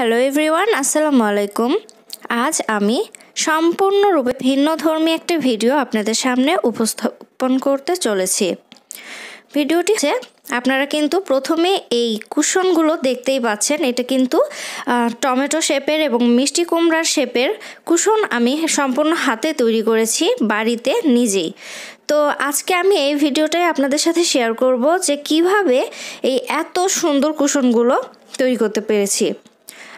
Hello everyone আসসালামু আলাইকুম আজ আমি সম্পূর্ণরূপে ভিন্ন ধর্মী একটি ভিডিও আপনাদের সামনে উপস্থাপন করতে চলেছি। ভিডিওটি হচ্ছে, আপনারা কিন্তু প্রথমে এই কুশনগুলো দেখতেই পাচ্ছেন। এটা কিন্তু টমেটো শেপের এবং মিষ্টি কুমড়ার শেপের কুশন আমি সম্পূর্ণ হাতে তৈরি করেছি বাড়িতে নিজেই। তো আজকে আমি এই ভিডিওটাই আপনাদের সাথে শেয়ার করব যে কীভাবে এই এত সুন্দর কুশনগুলো তৈরি করতে পেরেছি।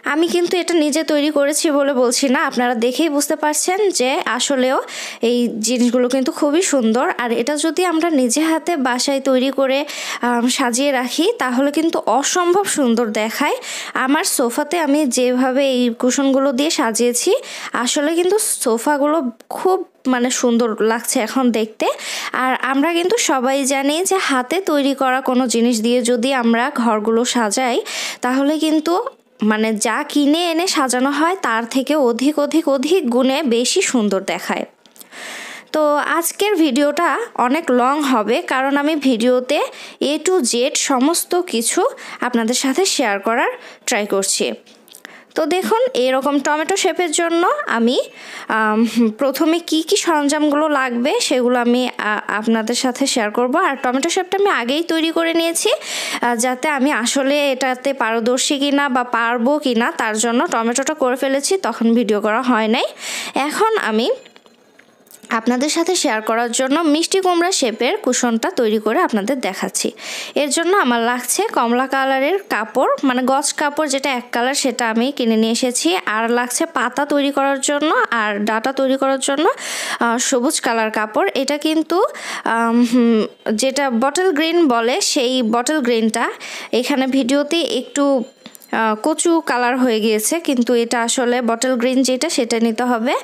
আমি কিন্তু এটা নিজে তৈরি করেছি বলে বলছি না। আপনারা দেখেই বুঝতে পারছেন যে আসলেও এই জিনিসগুলো কিন্তু খুবই সুন্দর। আর এটা যদি আমরা নিজে হাতে বাসায় তৈরি করে সাজিয়ে রাখি, তাহলে কিন্তু অসম্ভব সুন্দর দেখায়। আমার সোফাতে আমি যেভাবে এই কুশনগুলো দিয়ে সাজিয়েছি, আসলে কিন্তু সোফাগুলো খুব মানে সুন্দর লাগছে এখন দেখতে। আর আমরা কিন্তু সবাই জানি যে হাতে তৈরি করা কোনো জিনিস দিয়ে যদি আমরা ঘরগুলো সাজাই, তাহলে কিন্তু মানে যা কিনে এনে সাজানো হয়, তার থেকে অধিক অধিক অধিক গুণে বেশি সুন্দর দেখায়। তো আজকের ভিডিওটা অনেক লং হবে, কারণ আমি ভিডিওতে এ টু জেড সমস্ত কিছু আপনাদের সাথে শেয়ার করার ট্রাই করছি। তো দেখুন, এরকম টমেটো শেপের জন্য আমি প্রথমে কি কি সরঞ্জামগুলো লাগবে সেগুলো আমি আপনাদের সাথে শেয়ার করব। আর টমেটো শেপটা আমি আগেই তৈরি করে নিয়েছি যাতে আমি আসলে এটাতে পারদর্শী কিনা বা পারব কিনা, তার জন্য টমেটোটা করে ফেলেছি, তখন ভিডিও করা হয় নাই। এখন আমি আপনাদের সাথে শেয়ার করার জন্য মিষ্টি কুমড়া শেপের কুশনটা তৈরি করে আপনাদের দেখাচ্ছি। এর জন্য আমার লাগছে কমলা কালারের কাপড় মানে গছ কাপড় যেটা এক কালার সেটা আমি কিনে নিয়ে এসেছি। আর লাগছে পাতা তৈরি করার জন্য আর ডাটা তৈরি করার জন্য সবুজ কালার কাপড়। এটা কিন্তু যেটা বটল গ্রিন বলে সেই বটল গ্রিনটা এখানে ভিডিওতে একটু কচু কালার হয়ে গিয়েছে, কিন্তু এটা আসলে বটল গ্রিন যেটা সেটা নিতে হবে।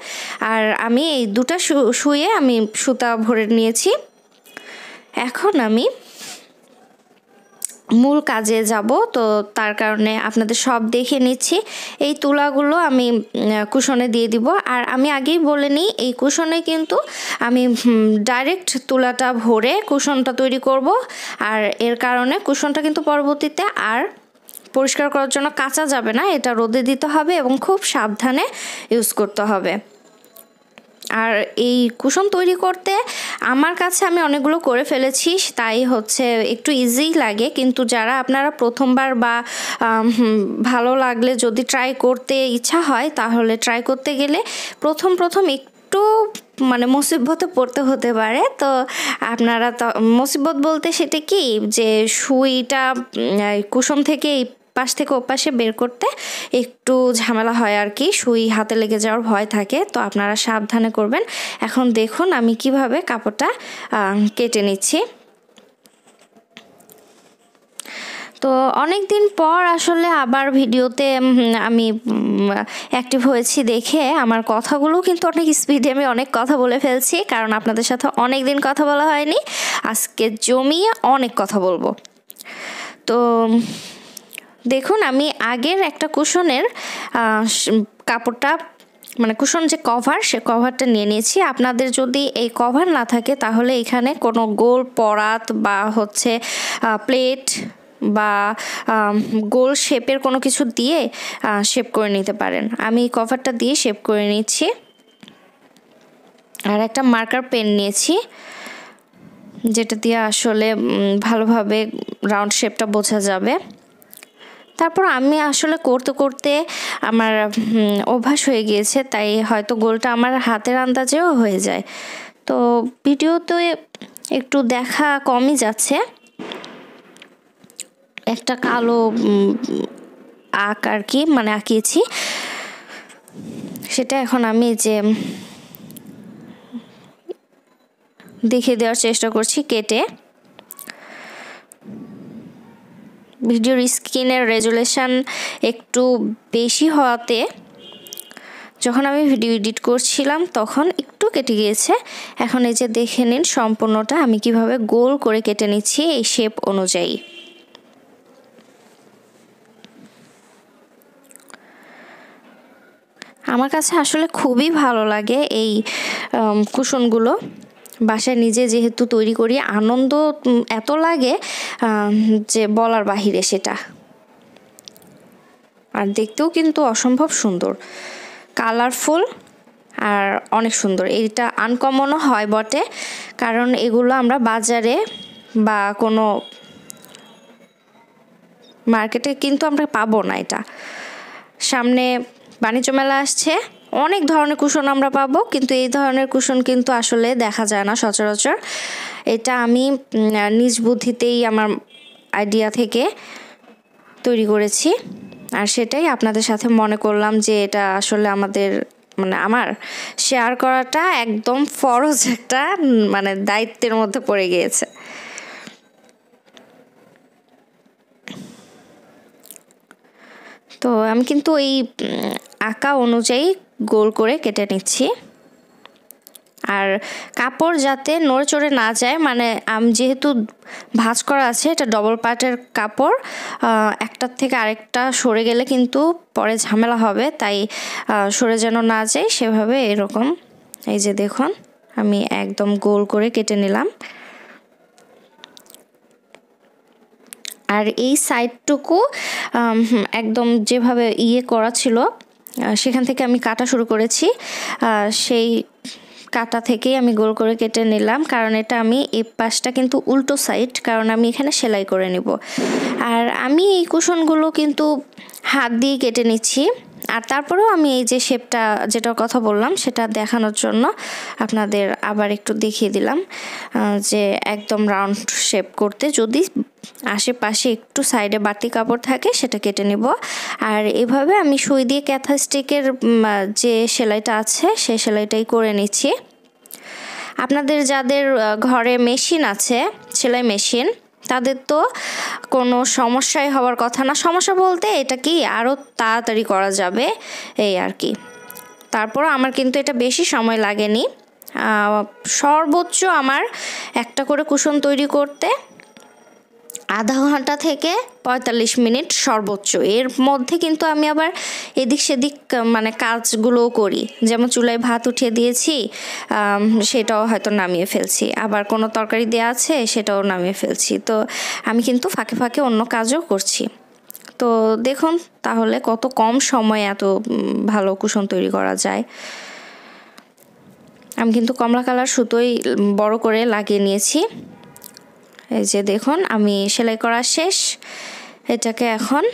আর আমি এই দুটা শুয়ে আমি সুতা ভরে নিয়েছি। এখন আমি মূল কাজে যাব, তো তার কারণে আপনাদের সব দেখে নিচ্ছি। এই তুলাগুলো আমি কুশনে দিয়ে দিব। আর আমি আগেই বলে নিই, এই কুশনে কিন্তু আমি ডাইরেক্ট তুলাটা ভরে কুশনটা তৈরি করব। আর এর কারণে কুশনটা কিন্তু পরবর্তীতে আর পরিষ্কার করার জন্য কাঁচা যাবে না, এটা রোদে দিতে হবে এবং খুব সাবধানে ইউজ করতে হবে। আর এই কুশন তৈরি করতে আমার কাছে আমি অনেকগুলো করে ফেলেছি, তাই হচ্ছে একটু ইজি লাগে। কিন্তু যারা আপনারা প্রথমবার বা ভালো লাগলে যদি ট্রাই করতে ইচ্ছা হয়, তাহলে ট্রাই করতে গেলে প্রথম প্রথম একটু মানে মুসিবতে পড়তে হতে পারে। তো আপনারা তো, মুসিবত বলতে সেটা কি? যে সুইটা কুসুম থেকে পাশ থেকে ওপাশে বের করতে একটু ঝামেলা হয় আর কি। সুই হাতে লেগে যাওয়ার ভয় থাকে, তো আপনারা সাবধানে করবেন। এখন দেখুন আমি কীভাবে কাপড়টা কেটে নিচ্ছি। তো অনেক দিন পর আসলে আবার ভিডিওতে আমি অ্যাক্টিভ হয়েছি দেখে আমার কথাগুলো কিন্তু অনেক স্পিডে আমি অনেক কথা বলে ফেলছি, কারণ আপনাদের সাথে অনেক দিন কথা বলা হয়নি। আজকে জমিয়ে অনেক কথা বলব। তো দেখুন, আমি আগের একটা কুশনের কাপড়টা মানে কুশন যে কভার, সে কভারটা নিয়ে নিয়েছি। আপনাদের যদি এই কভার না থাকে, তাহলে এখানে কোনো গোল পরাত বা হচ্ছে প্লেট বা গোল শেপের কোনো কিছু দিয়ে শেপ করে নিতে পারেন। আমি কভারটা দিয়ে শেপ করে নিচ্ছি। আর একটা মার্কার পেন নিয়েছি, যেটা দিয়ে আসলে ভালোভাবে রাউন্ড শেপটা বোঝা যাবে। তারপর আমি আসলে করতে করতে আমার অভ্যাস হয়ে গিয়েছে, তাই হয়তো গোলটা আমার হাতের আন্দাজেও হয়ে যায়। তো ভিডিওতে একটু দেখা কমই যাচ্ছে। একটা কালো আঁক আর কি মানে আঁকিয়েছি। সেটা এখন আমি যে দেখে দেওয়ার চেষ্টা করছি কেটে। ভিডিওর স্ক্রিনের রেজুলেশন একটু বেশি হওয়াতে যখন আমি ভিডিও এডিট করছিলাম তখন একটু কেটে গিয়েছে। এখন এই যে দেখে নিন সম্পূর্ণটা, আমি কীভাবে গোল করে কেটে নিচ্ছি এই শেপ অনুযায়ী। আমার কাছে আসলে খুবই ভালো লাগে এই কুশনগুলো। বাসায় নিজে যেহেতু তৈরি করি, আনন্দ এত লাগে যে বলার বাহিরে সেটা। আর দেখতেও কিন্তু অসম্ভব সুন্দর। কালারফুল আর অনেক সুন্দর। এইটা আনকমনও হয় বটে, কারণ এগুলো আমরা বাজারে বা কোনো মার্কেটে কিন্তু আমরা পাবো না এটা। সামনে বাণিজ্য মেলা আসছে অনেক ধরনের কুশন আমরা পাবো, কিন্তু এই ধরনের কুশন কিন্তু আসলে দেখা যায় না সচরাচর। এটা আমি নিজ বুদ্ধিতেই আমার আইডিয়া থেকে তৈরি করেছি। আর সেটাই আপনাদের সাথে মনে করলাম যে এটা আসলে আমাদের মানে আমার শেয়ার করাটা একদম ফরজ একটা মানে দায়িত্বের মধ্যে পড়ে গিয়েছে। তো আমি কিন্তু এই আঁকা অনুযায়ী গোল করে কেটে নিচ্ছি। আর কাপড় যাতে নড়ে চড়ে না যায় মানে আমি যেহেতু ভাঁজ করা আছে, এটা ডবল পার্টের কাপড় একটার থেকে আরেকটা সরে গেলে কিন্তু পরে ঝামেলা হবে, তাই সরে যেন না যায়, সেভাবে এরকম। এই যে দেখুন, আমি একদম গোল করে কেটে নিলাম। আর এই সাইডটুকু একদম যেভাবে ইয়ে করা ছিল সেখান থেকে আমি কাটা শুরু করেছি। সেই কাটা থেকেই আমি গোল করে কেটে নিলাম, কারণ এটা আমি এই পাশটা কিন্তু উল্টো সাইড কারণ আমি এখানে সেলাই করে নিব। আর আমি এই কুশনগুলো কিন্তু হাত দিয়ে কেটে নিচ্ছি। আর তারপরেও আমি এই যে শেপটা, যেটার কথা বললাম, সেটা দেখানোর জন্য আপনাদের আবার একটু দেখিয়ে দিলাম যে একদম রাউন্ড শেপ করতে যদি আশেপাশে একটু সাইডে বাড়তি কাপড় থাকে, সেটা কেটে নেব। আর এভাবে আমি সুই দিয়ে ক্যাথা স্টিকের যে সেলাইটা আছে সেই সেলাইটাই করে নিচ্ছি। আপনাদের যাদের ঘরে মেশিন আছে, সেলাই মেশিন তাদের তো কোনো সমস্যাই হওয়ার কথা না। সমস্যা বলতে এটা কি আরও তাড়াতাড়ি করা যাবে, এই আর কি। তারপর আমার কিন্তু এটা বেশি সময় লাগেনি। সর্বোচ্চ আমার একটা করে কুশন তৈরি করতে আধা ঘণ্টা থেকে পঁয়তাল্লিশ মিনিট সর্বোচ্চ। এর মধ্যে কিন্তু আমি আবার এদিক সেদিক মানে কাজগুলোও করি। যেমন চুলায় ভাত উঠিয়ে দিয়েছি সেটাও হয়তো নামিয়ে ফেলছি। আবার কোনো তরকারি দেওয়া আছে, সেটাও নামিয়ে ফেলছি। তো আমি কিন্তু ফাঁকে ফাঁকে অন্য কাজও করছি। তো দেখুন তাহলে কত কম সময়ে এত ভালো কুশন তৈরি করা যায়। আমি কিন্তু কমলা কালার সুতোই বড় করে লাগিয়ে নিয়েছি। এই যে দেখুন, আমি সেলাই করা শেষ। এটাকে এখন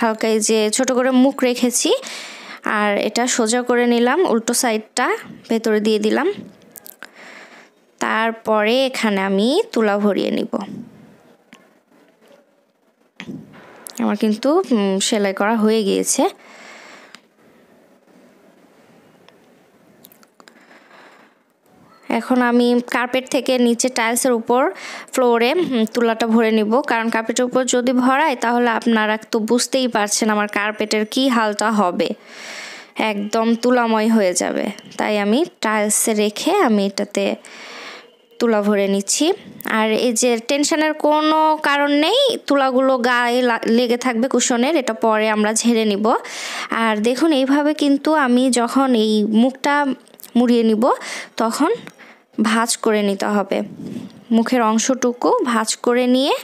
হালকা এই যে ছোট করে মুখ রেখেছি, আর এটা সোজা করে নিলাম, উল্টো সাইডটা ভেতরে দিয়ে দিলাম। তারপরে এখানে আমি তুলা ভরিয়ে নিব। আমার কিন্তু সেলাই করা হয়ে গিয়েছে। এখন আমি কার্পেট থেকে নিচে টাইলসের উপর ফ্লোরে তুলাটা ভরে নিব। কারণ কার্পেটের উপর যদি ভরাই তাহলে আপনারা তো বুঝতেই পারছেন আমার কার্পেটের কি হালটা হবে। একদম তুলাময় হয়ে যাবে। তাই আমি টাইলসে রেখে আমি এটাতে তুলা ভরে নিচ্ছি। আর এই যে টেনশনের কোনো কারণ নেই, তুলাগুলো গায়ে লেগে থাকবে কুশনের, এটা পরে আমরা ঝেড়ে নিব। আর দেখুন, এইভাবে কিন্তু আমি যখন এই মুখটা মুড়িয়ে নিব, তখন ভাজ করে নিতে হবে। মুখের অংশটুকু ভাজ করে নিয়ে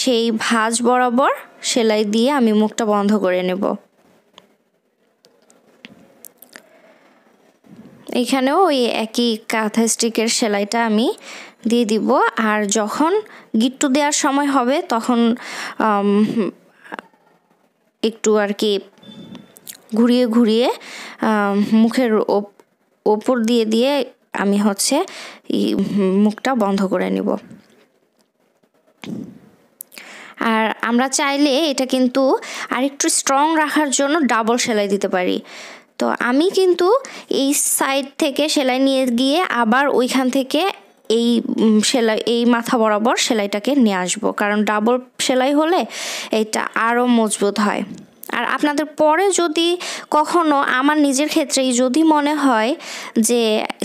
সেই ভাজ বরাবর সেলাই দিয়ে আমি মুখটা বন্ধ করে নেব। এখানেও ওই একই কাঁথা স্টিকের সেলাইটা আমি দিয়ে দিব। আর যখন গিট্টু দেওয়ার সময় হবে তখন একটু আর কি ঘুরিয়ে ঘুরিয়ে মুখের ওপর দিয়ে দিয়ে আমি হচ্ছে মুখটা বন্ধ করে নিব। আর আমরা চাইলে এটা কিন্তু আরেকটু স্ট্রং রাখার জন্য ডাবল সেলাই দিতে পারি। তো আমি কিন্তু এই সাইড থেকে সেলাই নিয়ে গিয়ে আবার ওইখান থেকে এই সেলাই, এই মাথা বরাবর সেলাইটাকে নিয়ে আসব। কারণ ডাবল সেলাই হলে এটা আরও মজবুত হয়। আর আপনাদের পরে যদি কখনো আমার নিজের ক্ষেত্রেই যদি মনে হয় যে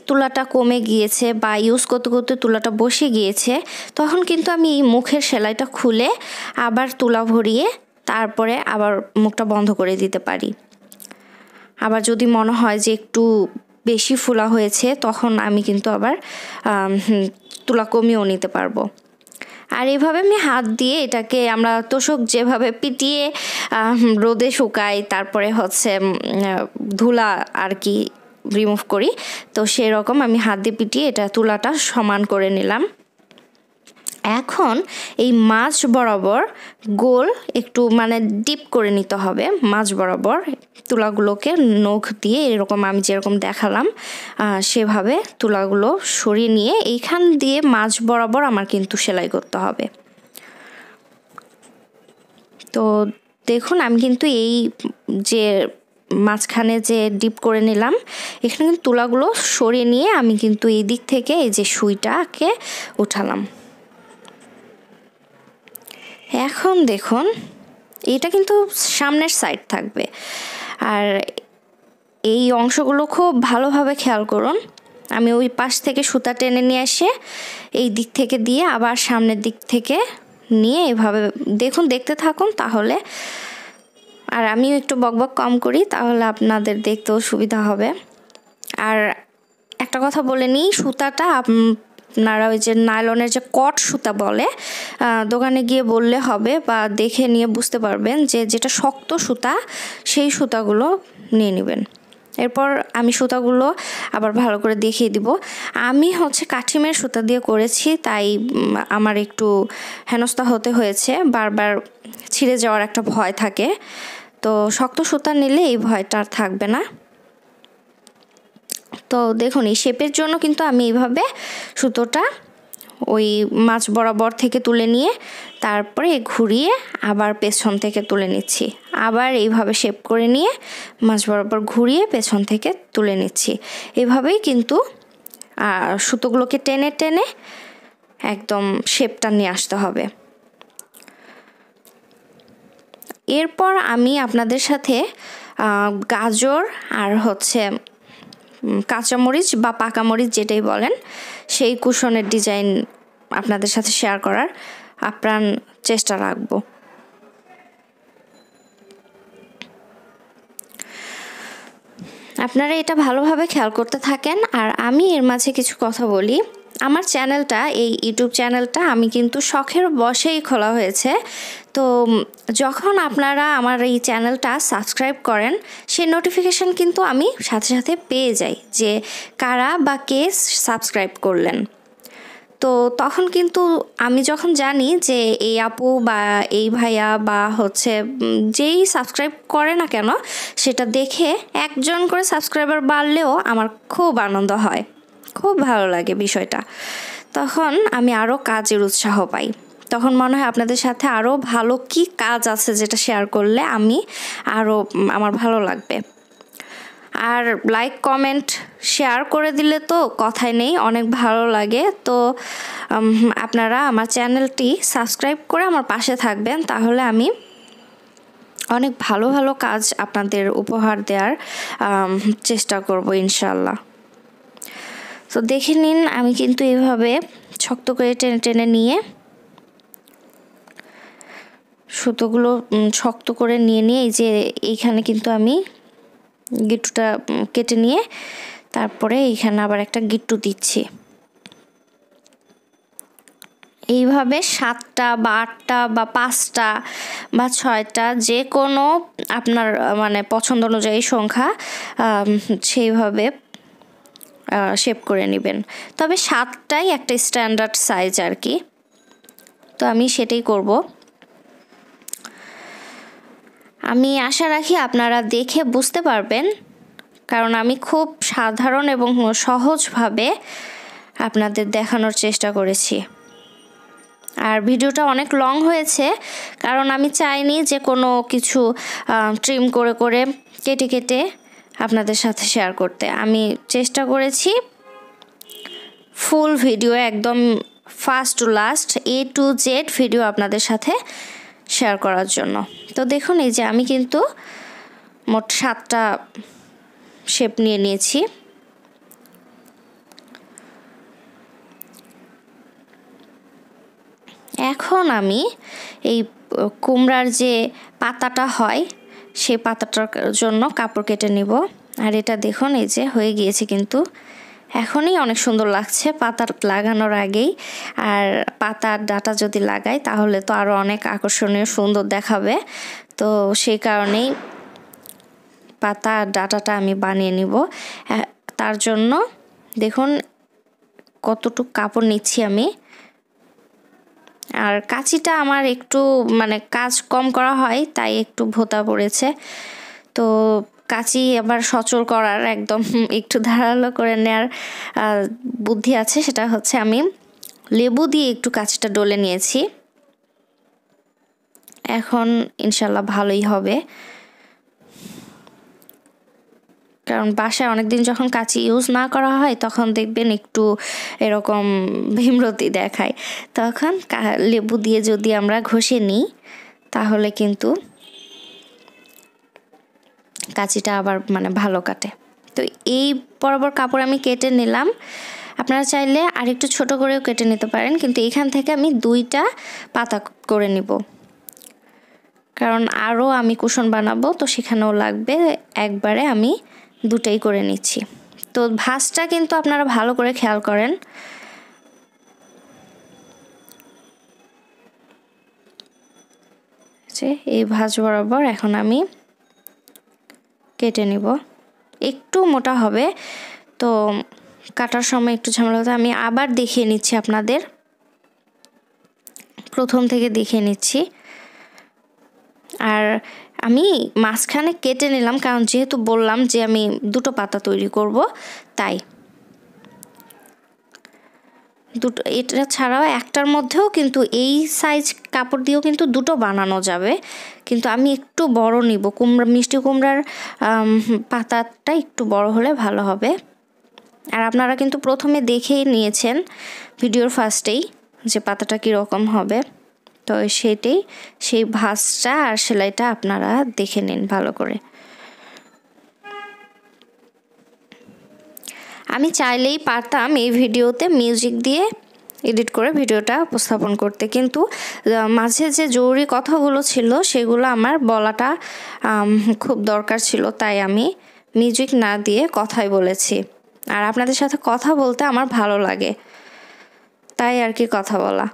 তুলাটা কমে গিয়েছে বা ইউজ করতে করতে তুলাটা বসে গিয়েছে, তখন কিন্তু আমি এই মুখের সেলাইটা খুলে আবার তুলা ভরিয়ে তারপরে আবার মুখটা বন্ধ করে দিতে পারি। আবার যদি মনে হয় যে একটু বেশি ফুলা হয়েছে, তখন আমি কিন্তু আবার তুলা কমিয়েও নিতে পারব। আর এভাবে আমি হাত দিয়ে এটাকে আমরা তোষক যেভাবে পিটিয়ে রোদে শুকাই, তারপরে হচ্ছে ধুলা আর কি রিমুভ করি, তো সেরকম আমি হাত দিয়ে পিটিয়ে এটা তুলাটা সমান করে নিলাম। এখন এই মাছ বরাবর গোল একটু মানে ডিপ করে নিতে হবে, মাছ বরাবর। তুলাগুলোকে নখ দিয়ে এরকম আমি যেরকম দেখালাম সেভাবে তুলাগুলো সরিয়ে নিয়ে এইখান দিয়ে মাছ বরাবর আমার কিন্তু সেলাই করতে হবে। তো দেখুন, আমি কিন্তু এই যে মাঝখানে যে ডিপ করে নিলাম, এখানে কিন্তু তুলাগুলো সরিয়ে নিয়ে আমি কিন্তু এই দিক থেকে এই যে সুইটাকে উঠালাম। এখন দেখুন, এটা কিন্তু সামনের সাইড থাকবে। আর এই অংশগুলো খুব ভালোভাবে খেয়াল করুন। আমি ওই পাশ থেকে সুতা টেনে নিয়ে এসে এই দিক থেকে দিয়ে আবার সামনের দিক থেকে নিয়ে এভাবে দেখুন, দেখতে থাকুন তাহলে। আর আমিও একটু বকবক কম করি তাহলে আপনাদের দেখতেও সুবিধা হবে। আর একটা কথা বলে নিই, সুতাটা আপনারা ওই যে নাইলনের যে কট সুতা বলে দোকানে গিয়ে বললে হবে বা দেখে নিয়ে বুঝতে পারবেন যে যেটা শক্ত সুতা, সেই সুতাগুলো নিয়ে নেবেন। এরপর আমি সুতাগুলো আবার ভালো করে দেখিয়ে দিব। আমি হচ্ছে কাঠিমের সুতা দিয়ে করেছি, তাই আমার একটু হেনস্থা হতে হয়েছে, বারবার ছিঁড়ে যাওয়ার একটা ভয় থাকে। তো শক্ত সুতা নিলে এই ভয়টা আর থাকবে না। তো দেখুন, এই শেপের জন্য কিন্তু আমি এইভাবে সুতোটা ওই মাছ বরাবর থেকে তুলে নিয়ে তারপরে ঘুরিয়ে আবার পেছন থেকে তুলে নিচ্ছি। আবার এইভাবে শেপ করে নিয়ে মাছ বরাবর ঘুরিয়ে পেছন থেকে তুলে নিচ্ছি। এভাবেই কিন্তু সুতোগুলোকে টেনে টেনে একদম শেপটা নিয়ে আসতে হবে। এরপর আমি আপনাদের সাথে গাজর আর হচ্ছে কাঁচামরিচ বা পাকামরিচ যেটাই বলেন, সেই কুশনের ডিজাইন আপনাদের সাথে শেয়ার করার আপ্রাণ চেষ্টা রাখব। আপনারা এটা ভালোভাবে খেয়াল করতে থাকেন, আর আমি এর মাঝে কিছু কথা বলি। আমার চ্যানেলটা, এই ইউটিউব চ্যানেলটা, আমি কিন্তু শখের বসেই খোলা হয়েছে। তো যখন আপনারা আমার এই চ্যানেলটা সাবস্ক্রাইব করেন, সেই নোটিফিকেশান কিন্তু আমি সাথে সাথে পেয়ে যাই যে কারা বা কে সাবস্ক্রাইব করলেন। তো তখন কিন্তু আমি যখন জানি যে এই আপু বা এই ভাইয়া বা হচ্ছে যেই সাবস্ক্রাইব করে না কেন, সেটা দেখে একজন করে সাবস্ক্রাইবার বাড়লেও আমার খুব আনন্দ হয়। খুব ভালো লাগে বিষয়টা। তখন আমি আরও কাজের উৎসাহ পাই। তখন মনে হয় আপনাদের সাথে আরও ভালো কি কাজ আছে যেটা শেয়ার করলে আমি আরও আমার ভালো লাগবে। আর লাইক কমেন্ট শেয়ার করে দিলে তো কথাই নেই, অনেক ভালো লাগে। তো আপনারা আমার চ্যানেলটি সাবস্ক্রাইব করে আমার পাশে থাকবেন, তাহলে আমি অনেক ভালো ভালো কাজ আপনাদের উপহার দেওয়ার চেষ্টা করব ইনশাল্লাহ তো দেখে নিন, আমি কিন্তু এভাবে শক্ত করে টেনে টেনে নিয়ে সুতোগুলো শক্ত করে নিয়ে নিয়ে এই যে এইখানে কিন্তু আমি গিট্টুটা কেটে নিয়ে তারপরে এইখানে আবার একটা গিট্টু দিচ্ছি। এইভাবে সাতটা বা আটটা বা পাঁচটা বা ছয়টা যে কোনো আপনার মানে পছন্দ অনুযায়ী সংখ্যা সেইভাবে শেপ করে নেবেন। তবে সাতটাই একটা স্ট্যান্ডার্ড সাইজ আর কি। তো আমি সেটাই করব। আমি আশা রাখি আপনারা দেখে বুঝতে পারবেন, কারণ আমি খুব সাধারণ এবং সহজভাবে আপনাদের দেখানোর চেষ্টা করেছি। আর ভিডিওটা অনেক লং হয়েছে, কারণ আমি চাইনি যে কোনো কিছু ট্রিম করে করে কেটে কেটে আপনাদের সাথে শেয়ার করতে। আমি চেষ্টা করেছি ফুল ভিডিও একদম first to last A to Z video আপনাদের সাথে শেয়ার করার জন্য। তো দেখুন, এই যে আমি কিন্তু মোট সাতটা শেপ নিয়ে নিয়েছি। এখন আমি এই কুমড়ার যে পাতাটা হয় সেই পাতাটার জন্য কাপড় কেটে নিব। আর এটা দেখুন, এই যে হয়ে গিয়েছে কিন্তু এখনই অনেক সুন্দর লাগছে পাতা লাগানোর আগেই। আর পাতার ডাটা যদি লাগাই, তাহলে তো আরও অনেক আকর্ষণীয় সুন্দর দেখাবে। তো সেই কারণেই পাতা ডাটাটা আমি বানিয়ে নিব। তার জন্য দেখুন কতটুক কাপড় নিচ্ছি আমি। আর কাঁচিটা আমার একটু মানে কাজ কম করা হয়, তাই একটু ভোতা পড়েছে। তো কাঁচি আবার সচল করার একদম একটু ধারালো করে নেওয়ার বুদ্ধি আছে, সেটা হচ্ছে আমি লেবু দিয়ে একটু কাঁচিটা ডলে নিয়েছি। এখন ইনশাল্লাহ ভালোই হবে। কারণ বাসায় অনেকদিন যখন কাঁচি ইউজ না করা হয়, তখন দেখবেন একটু এরকম ভীমরতি দেখায়। তখন লেবু দিয়ে যদি আমরা ঘষে নিই, তাহলে কিন্তু কাঁচিটা আবার মানে ভালো কাটে। তো এই বরাবর কাপড় আমি কেটে নিলাম। আপনারা চাইলে আর একটু ছোটো করেও কেটে নিতে পারেন, কিন্তু এখান থেকে আমি দুইটা পাতা করে নিব। কারণ আরও আমি কুশন বানাবো, তো সেখানেও লাগবে। একবারে আমি দুটাই করে নিচ্ছি। তো ভাঁজটা কিন্তু আপনারা ভালো করে খেয়াল করেন। এই ভাঁজ বরাবর এখন আমি কেটে নিব। একটু মোটা হবে, তো কাটার সময় একটু ঝামেলা হতো আমি আবার দেখিয়ে নিচ্ছি আপনাদের। প্রথম থেকে দেখিয়ে নিচ্ছি। আর আমি মাঝখানে কেটে নিলাম, কারণ যেহেতু বললাম যে আমি দুটো পাতা তৈরি করব, তাই। দুটো, এটা ছাড়াও একটার মধ্যেও কিন্তু এই সাইজ কাপড় দিয়েও কিন্তু দুটো বানানো যাবে। কিন্তু আমি একটু বড় নিব। কুমড়া, মিষ্টি কুমড়ার পাতাটা একটু বড় হলে ভালো হবে। আর আপনারা কিন্তু প্রথমে দেখেই নিয়েছেন ভিডিওর ফার্স্টেই যে পাতাটা কীরকম হবে। তো সেটাই, সেই ভাঁজটা আর সেলাইটা আপনারা দেখে নিন ভালো করে। আমি চাইলেই পারতাম এই ভিডিওতে মিউজিক দিয়ে এডিট করে ভিডিওটা উপস্থাপন করতে। কিন্তু মাঝে যে জরুরি কথাগুলো ছিল, সেগুলো আমার বলাটা খুব দরকার ছিল, তাই আমি মিউজিক না দিয়ে কথাই বলেছি। আর আপনাদের সাথে কথা বলতে আমার ভালো লাগে। তাই আর কি কথা বলা।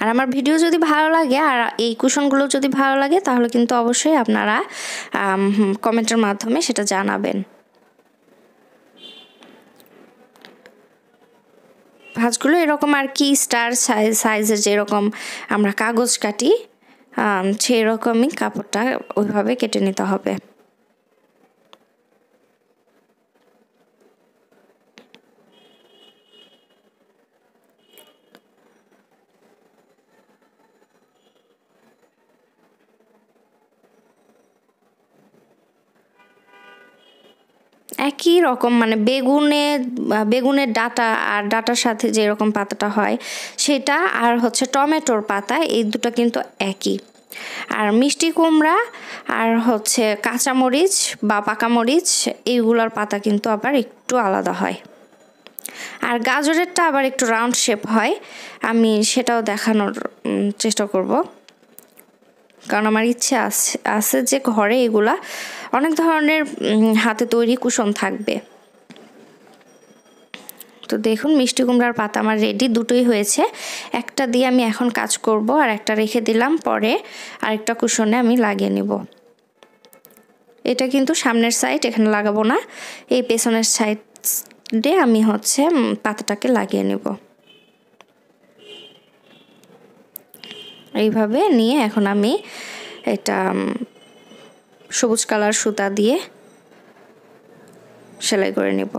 আর আমার ভিডিও যদি ভালো লাগে, আর এই কুশনগুলো যদি ভালো লাগে, তাহলে কিন্তু অবশ্যই আপনারা কমেন্টের মাধ্যমে সেটা জানাবেন। ভাঁজগুলো এরকম আর কি, স্টার সাইজ সাইজের যেরকম আমরা কাগজ কাটি সেই রকমই কাপড়টা ওইভাবে কেটে নিতে হবে। একই রকম মানে বেগুনে বেগুনের ডাটা আর ডাটার সাথে যে রকম পাতাটা হয় সেটা আর হচ্ছে টমেটোর পাতা, এই দুটো কিন্তু একই। আর মিষ্টি কুমড়া আর হচ্ছে কাঁচামরিচ বা পাকামরিচ, এইগুলোর পাতা কিন্তু আবার একটু আলাদা হয়। আর গাজরেরটা আবার একটু রাউন্ড শেপ হয়, আমি সেটাও দেখানোর চেষ্টা করব। কারণ আমার ইচ্ছে আছে আছে যে ঘরে এগুলা অনেক ধরনের হাতে তৈরি কুশন থাকবে। তো দেখুন, মিষ্টি কুমড়ার পাতা আমার রেডি দুটোই হয়েছে। একটা দিয়ে আমি এখন কাজ করব আর একটা রেখে দিলাম, পরে আরেকটা কুশনে আমি লাগিয়ে নিব। এটা কিন্তু সামনের সাইড এখানে লাগাবো না। এই পেছনের সাইডে আমি হচ্ছে পাতাটাকে লাগিয়ে নেব। এইভাবে নিয়ে এখন আমি এটা সবুজ কালার সুতা দিয়ে সেলাই করে নেব।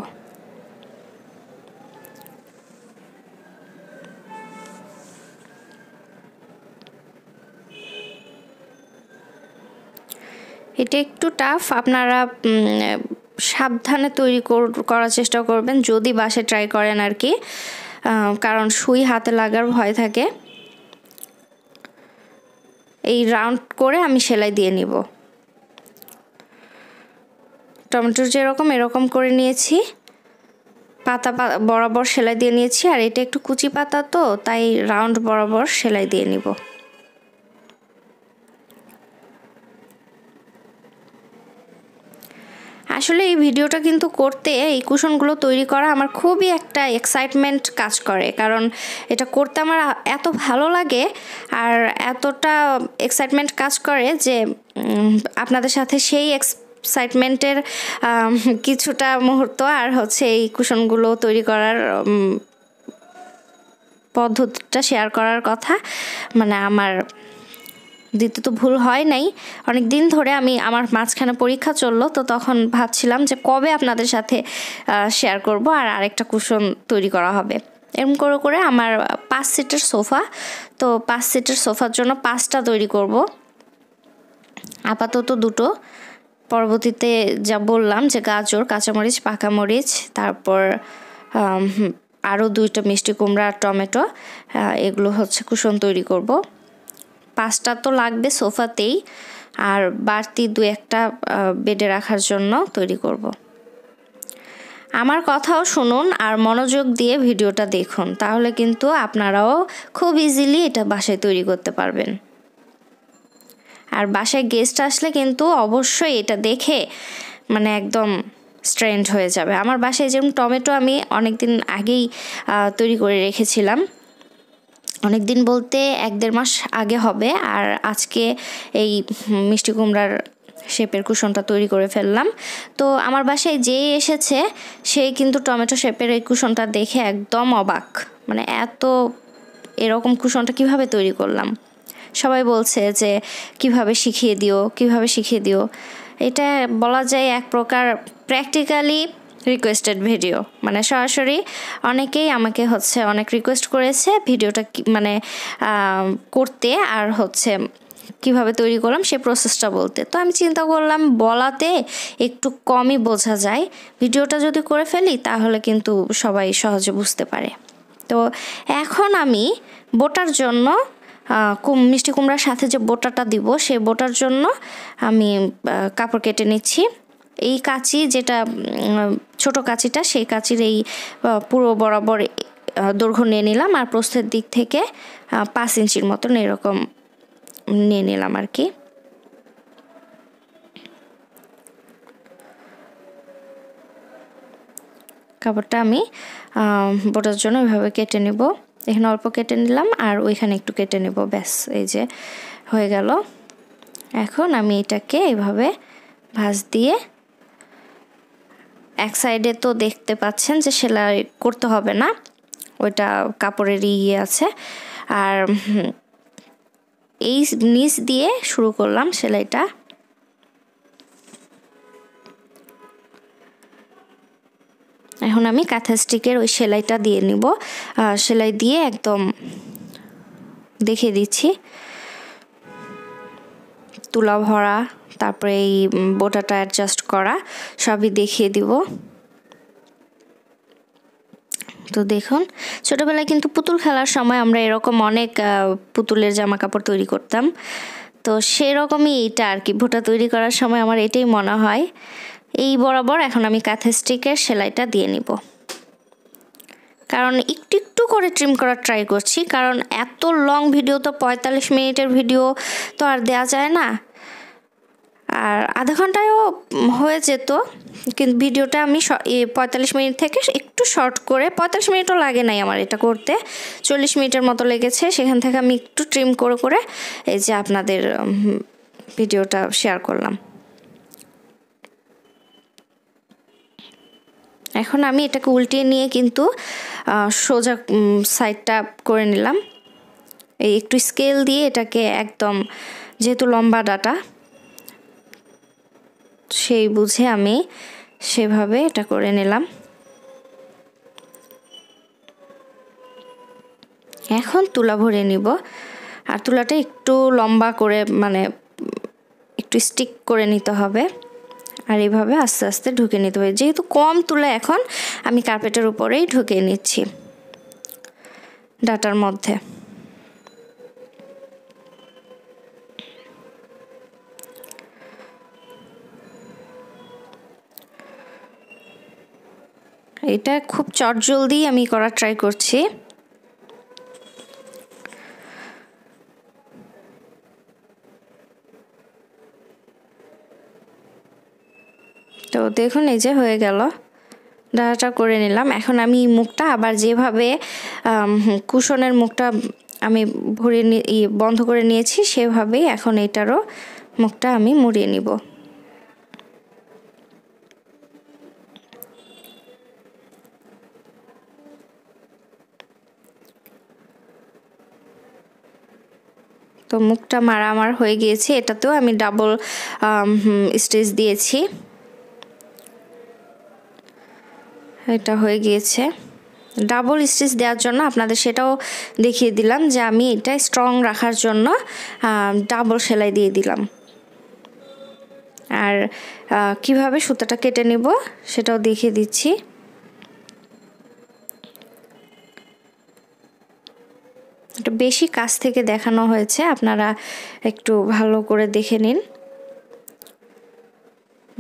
এটা একটু টাফ আপনারা সাবধানে তৈরি করার চেষ্টা করবেন যদি বাসে ট্রাই করেন আর কি। কারণ সুই হাতে লাগার ভয় থাকে। এই রাউন্ড করে আমি সেলাই দিয়ে নিব। টমেটো যেরকম এরকম করে নিয়েছি। পাতা বরাবর সেলাই দিয়ে নিয়েছি। আর এটা একটু কুচি পাতা তো, তাই রাউন্ড বরাবর সেলাই দিয়ে নিব। আসলে এই ভিডিওটা কিন্তু করতে এই কুশনগুলো তৈরি করা আমার খুবই একটা এক্সাইটমেন্ট কাজ করে। কারণ এটা করতে আমার এত ভালো লাগে আর এতটা এক্সাইটমেন্ট কাজ করে যে আপনাদের সাথে সেই এক্সাইটমেন্টের কিছুটা মুহূর্ত আর হচ্ছে এই কুশনগুলো তৈরি করার পদ্ধতিটা শেয়ার করার কথা। মানে আমার দিতে তো ভুল হয় নাই। অনেক দিন ধরে আমি আমার মাঝখানে পরীক্ষা চলল, তো তখন ভাবছিলাম যে কবে আপনাদের সাথে শেয়ার করব আর আরেকটা কুশন তৈরি করা হবে। এরকম করে করে আমার পাঁচ সিটের সোফা তো পাঁচ সিটের সোফার জন্য পাঁচটা তৈরি করব। আপাতত দুটো। পরবর্তীতে যা বললাম যে গাজর, কাঁচামরিচ পাকামরিচ তারপর আরও দুইটা মিষ্টি কুমড়া, টমেটো এগুলো হচ্ছে কুশন তৈরি করব। পাঁচটা তো লাগবে সোফাতেই, আর বাড়তি দু একটা বেডে রাখার জন্য তৈরি করব। আমার কথাও শুনুন আর মনোযোগ দিয়ে ভিডিওটা দেখুন, তাহলে কিন্তু আপনারাও খুব ইজিলি এটা বাসায় তৈরি করতে পারবেন। আর বাসায় গেস্ট আসলে কিন্তু অবশ্যই এটা দেখে মানে একদম স্ট্রেন্ড হয়ে যাবে। আমার বাসায় যেমন টমেটো আমি অনেক দিন আগেই তৈরি করে রেখেছিলাম। অনেক দিন বলতে এক দেড় মাস আগে হবে, আর আজকে এই মিষ্টি কুমড়ার শেপের কুশনটা তৈরি করে ফেললাম। তো আমার বাসায় যেই এসেছে সেই কিন্তু টমেটো শেপের এই কুশনটা দেখে একদম অবাক। মানে এত এরকম কুশনটা কীভাবে তৈরি করলাম? সবাই বলছে যে, কীভাবে শিখিয়ে দিও, কীভাবে শিখিয়ে দিও? এটা বলা যায় এক প্রকার প্র্যাকটিক্যালি রিকোয়েস্টেড ভিডিও মানে সরাসরি অনেকেই আমাকে হচ্ছে অনেক রিকোয়েস্ট করেছে ভিডিওটা মানে করতে আর হচ্ছে কীভাবে তৈরি করলাম সে প্রসেসটা বলতে। তো আমি চিন্তা করলাম বলাতে একটু কমই বোঝা যায়। ভিডিওটা যদি করে ফেলি তাহলে কিন্তু সবাই সহজে বুঝতে পারে। তো এখন আমি বোটার জন্য মিষ্টি কুমড়ার সাথে যে বোটাটা দিব সে বোটার জন্য আমি কাপড় কেটে নিচ্ছি। এই কাঁচি যেটা ছোট কাঁচিটা, সেই কাঁচির এই পুরো বরাবর দৈর্ঘ্য নিয়ে নিলাম আর প্রস্থের দিক থেকে পাঁচ ইঞ্চির মতন এরকম নিয়ে নিলাম আর কি। কাপড়টা আমি বোটার জন্য ওইভাবে কেটে নেব। এখানে অল্প কেটে নিলাম আর ওইখানে একটু কেটে নেব, ব্যাস, এই যে হয়ে গেল। এখন আমি এটাকে এইভাবে ভাঁজ দিয়ে এক সাইডে তো দেখতে পাচ্ছেন যে সেলাই করতে হবে না, ওইটা কাপড়ের ইয়ে আছে। আর এই নিচ দিয়ে শুরু করলাম সেলাইটা। এখন আমি কাঁথা স্টিকের ওই সেলাইটা দিয়ে নিব। সেলাই দিয়ে একদম দেখে দিচ্ছি। তুলা ভরা। তারপরে এই বোটাটা অ্যাডজাস্ট করা, সবই দেখিয়ে দিব। তো দেখুন, ছোটোবেলায় কিন্তু পুতুল খেলার সময় আমরা এরকম অনেক পুতুলের জামা কাপড় তৈরি করতাম। তো সেরকমই এইটা আর কি ভোটা তৈরি করার সময় আমার এটাই মনে হয়। এই বরাবর এখন আমি কাঁথা স্টিকের সেলাইটা দিয়ে নিব। কারণ একটু একটু করে ট্রিম করার ট্রাই করছি, কারণ এত লং ভিডিও তো পঁয়তাল্লিশ মিনিটের ভিডিও তো আর দেওয়া যায় না। আর আধা ঘন্টায়ও হয়ে যেত, কিন্তু ভিডিওটা আমি পঁয়তাল্লিশ মিনিট থেকে একটু শর্ট করে, পঁয়তাল্লিশ মিনিটও লাগে নাই আমার এটা করতে, চল্লিশ মিনিটের মতো লেগেছে, সেখান থেকে আমি একটু ট্রিম করে করে এই যে আপনাদের ভিডিওটা শেয়ার করলাম। এখন আমি এটাকে উল্টিয়ে নিয়ে কিন্তু সোজা সাইডটা করে নিলাম। এই একটু স্কেল দিয়ে এটাকে একদম, যেহেতু লম্বা ডাটা সেই বুঝে আমি সেভাবে এটা করে নিলাম। এখন তুলা ভরে নিব। আর তুলাটা একটু লম্বা করে মানে একটু স্টিক করে নিতে হবে। আর এইভাবে আস্তে আস্তে ঢুকে নিতে হবে। যেহেতু কম তুলা এখন, আমি কার্পেটের উপরেই ঢুকিয়ে নিচ্ছি। ডাটার মধ্যে। এটা খুব চটজলদি আমি করার ট্রাই করছি। তো দেখুন, এই যে হয়ে গেল। ডাটাটা করে নিলাম। এখন আমি মুখটা আবার যেভাবে কুশনের মুখটা আমি ভরে বন্ধ করে নিয়েছি, সেভাবেই এখন এটারও মুখটা আমি মুড়িয়ে নিব। মুখটা মারামার হয়ে গিয়েছে, এটাতেও আমি ডাবল স্টেজ দিয়েছি। এটা হয়ে গিয়েছে। ডাবল স্টিচ দেওয়ার জন্য আপনাদের সেটাও দেখিয়ে দিলাম যে আমি এটা স্ট্রং রাখার জন্য ডাবল সেলাই দিয়ে দিলাম। আর কীভাবে সুতাটা কেটে নেব সেটাও দেখিয়ে দিচ্ছি। একটু বেশি কাছ থেকে দেখানো হয়েছে, আপনারা একটু ভালো করে দেখে নিন।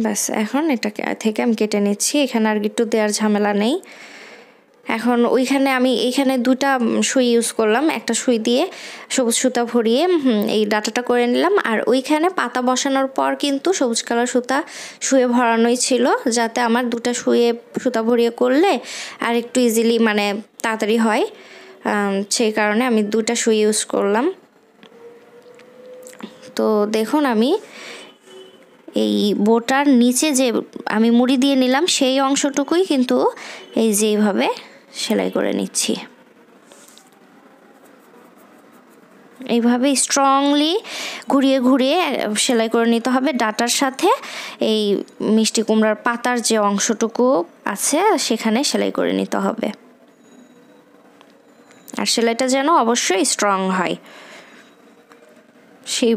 ব্যাস, এখন এটাকে থেকে আমি কেটে নিচ্ছি, এখানে আর একটু দেওয়ার ঝামেলা নেই। এখন ওইখানে আমি এইখানে দুটা সুই ইউজ করলাম, একটা সুই দিয়ে সবুজ সুতা ভরিয়ে এই ডাটাটা করে নিলাম। আর ওইখানে পাতা বসানোর পর কিন্তু সবুজ কালার সুতা শুয়ে ভরানোই ছিল, যাতে আমার দুটা শুয়ে সুতা ভরিয়ে করলে আর একটু ইজিলি মানে তাড়াতাড়ি হয়। সেই কারণে আমি দুটা সুই ইউজ করলাম। তো দেখুন আমি এই বোটার নিচে যে আমি মুড়ি দিয়ে নিলাম সেই অংশটুকুই কিন্তু এই যে এইভাবে সেলাই করে নিচ্ছি। এইভাবে স্ট্রংলি ঘুরিয়ে ঘুরিয়ে সেলাই করে নিতে হবে। ডাটার সাথে এই মিষ্টি কুমড়ার পাতার যে অংশটুকু আছে, সেখানে সেলাই করে নিতে হবে। আর সেলাইটা যেন অবশ্যই স্ট্রং হয়। সেই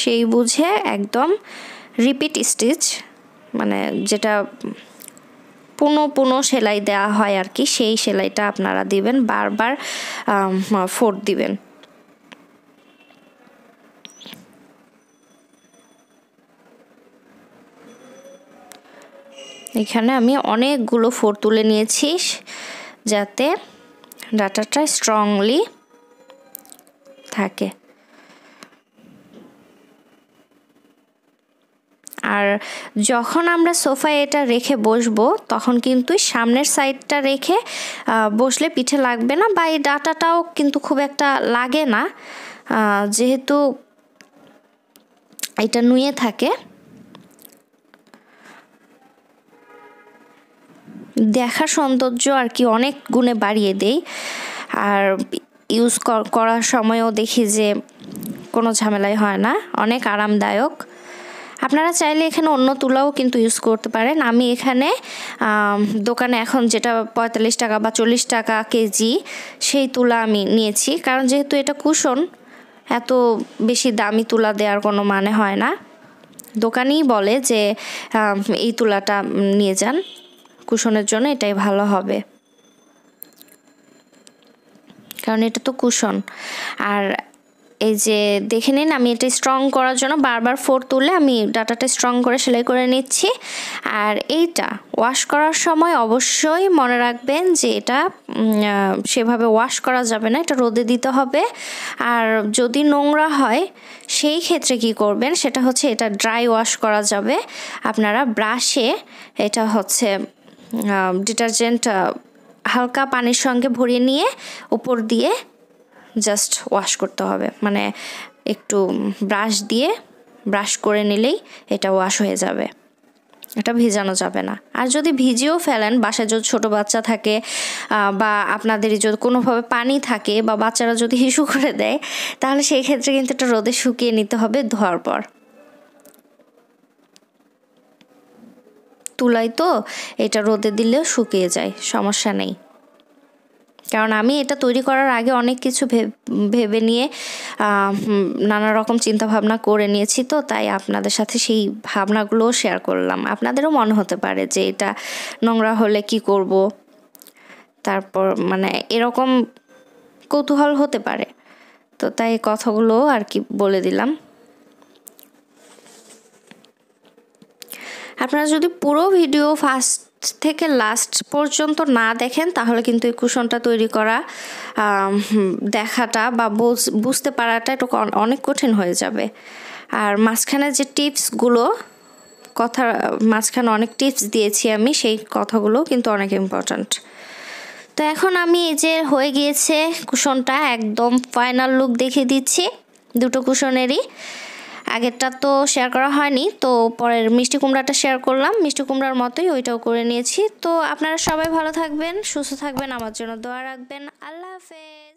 সেই বুঝে একদম রিপিট স্টিচ মানে যেটা পুনো পুনো সেলাই দেওয়া হয় আর কি, সেই সেলাইটা আপনারা দিবেন, বারবার ফোর দিবেন। এখানে আমি অনেকগুলো ফোর তুলে নিয়েছি, যাতে ডাটাটা স্ট্রংলি থাকে। আর যখন আমরা সোফায় এটা রেখে বসবো, তখন কিন্তু সামনের সাইডটা রেখে বসলে পিঠে লাগবে না বা এই ডাটাটাও কিন্তু খুব একটা লাগে না। যেহেতু এটা নুয়ে থাকে। দেখার সৌন্দর্য আর কি অনেক গুণে বাড়িয়ে দেই। আর ইউজ করার সময়ও দেখি যে কোনো ঝামেলাই হয় না, অনেক আরামদায়ক। আপনারা চাইলে এখানে অন্য তুলাও কিন্তু ইউজ করতে পারেন। আমি এখানে দোকানে এখন যেটা পঁয়তাল্লিশ টাকা বা চল্লিশ টাকা কেজি, সেই তুলা আমি নিয়েছি। কারণ যেহেতু এটা কুশন, এত বেশি দামি তুলা দেওয়ার কোনো মানে হয় না। দোকানেই বলে যে এই তুলাটা নিয়ে যান। কুশনের জন্য এটাই ভালো হবে। কারণ এটা তো কুশন আর এই যে দেখে নিন, আমি এটা স্ট্রং করার জন্য বারবার ফোর তুলে আমি ডাটাটা স্ট্রং করে সেলাই করে নিচ্ছি। আর এইটা ওয়াশ করার সময় অবশ্যই মনে রাখবেন যে এটা সেভাবে ওয়াশ করা যাবে না, এটা রোদে দিতে হবে। আর যদি নোংরা হয়, সেই ক্ষেত্রে কি করবেন, সেটা হচ্ছে এটা ড্রাই ওয়াশ করা যাবে। আপনারা ব্রাশে এটা হচ্ছে ডিটারজেন্ট হালকা পানির সঙ্গে ভরিয়ে নিয়ে উপর দিয়ে জাস্ট ওয়াশ করতে হবে। মানে একটু ব্রাশ দিয়ে ব্রাশ করে নিলেই এটা ওয়াশ হয়ে যাবে। এটা ভিজানো যাবে না। আর যদি ভিজিয়েও ফেলেন, বাসায় যদি ছোটো বাচ্চা থাকে বা আপনাদের যদি কোনোভাবে পানি থাকে, বা বাচ্চারা যদি হিসু করে দেয়, তাহলে সেই ক্ষেত্রে কিন্তু এটা রোদে শুকিয়ে নিতে হবে ধোয়ার পর। তুলাই তো, এটা রোদে দিলেও শুকিয়ে যায়, সমস্যা নেই। কারণ আমি এটা তৈরি করার আগে অনেক কিছু ভেবে নিয়ে নানা রকম চিন্তা ভাবনা করে নিয়েছি তো, তাই আপনাদের সাথে সেই ভাবনাগুলোও শেয়ার করলাম। আপনাদেরও মনে হতে পারে যে এটা নোংরা হলে কি করব? তারপর মানে এরকম কৌতূহল হতে পারে। তো তাই কথাগুলো আর কি বলে দিলাম। আপনারা যদি পুরো ভিডিও ফার্স্ট থেকে লাস্ট পর্যন্ত না দেখেন, তাহলে কিন্তু এই কুশনটা তৈরি করা দেখাটা বা বুঝতে পারাটা একটু অনেক কঠিন হয়ে যাবে। আর মাঝখানে যে টিপসগুলো, কথা, মাঝখানে অনেক টিপস দিয়েছি আমি, সেই কথাগুলো কিন্তু অনেক ইম্পর্ট্যান্ট তো এখন আমি এই যে হয়ে গিয়েছে কুশনটা, একদম ফাইনাল লুক দেখে দিচ্ছি, দুটো কুশনেরই। আগেরটা তো শেয়ার করা হয়নি, তো পরের মিষ্টি কুমড়াটা শেয়ার করলাম। মিষ্টি কুমড়ার মতোই ওইটাও করে নিয়েছি। তো আপনারা সবাই ভালো থাকবেন, সুস্থ থাকবেন, আমার জন্য দোয়া রাখবেন। আল্লাহ হাফেজ।